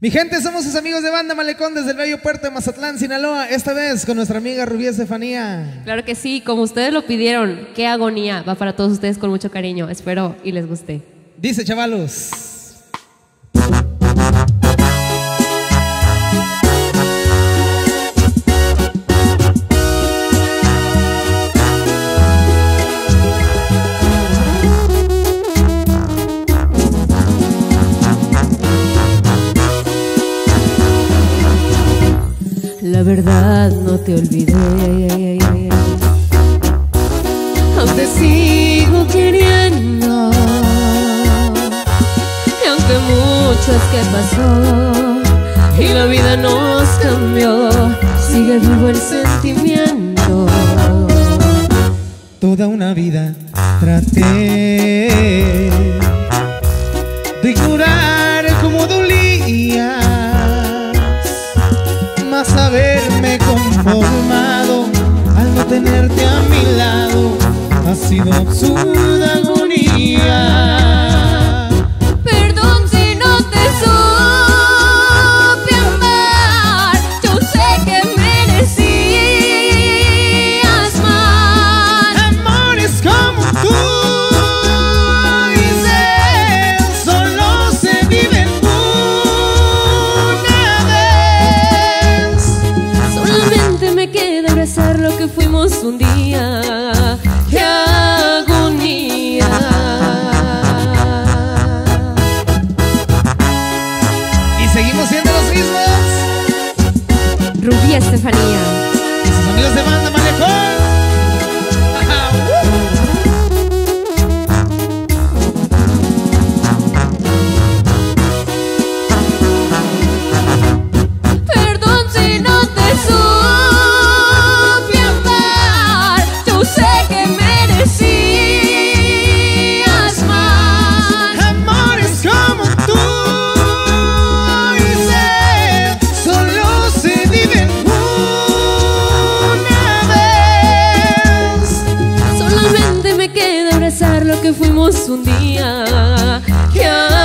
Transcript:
Mi gente, somos sus amigos de Banda Malecón desde el bello puerto de Mazatlán, Sinaloa. Esta vez con nuestra amiga Rubí Estefanía. Claro que sí, como ustedes lo pidieron, qué agonía. Va para todos ustedes con mucho cariño. Espero y les guste. Dice, chavalos. La verdad no te olvidé. Aún te sigo queriendo. Y aunque mucho es que pasó y la vida nos cambió, sigue vivo el sentimiento. Toda una vida traté de ignorar cómo dolías, más haberme conformado al no tenerte a mi lado. Ha sido absurda abrazar lo que fuimos un día. ¡Qué agonía! Y seguimos siendo los mismos. Rubí Estefanía. Y sus amigos de banda que fuimos un día. Ya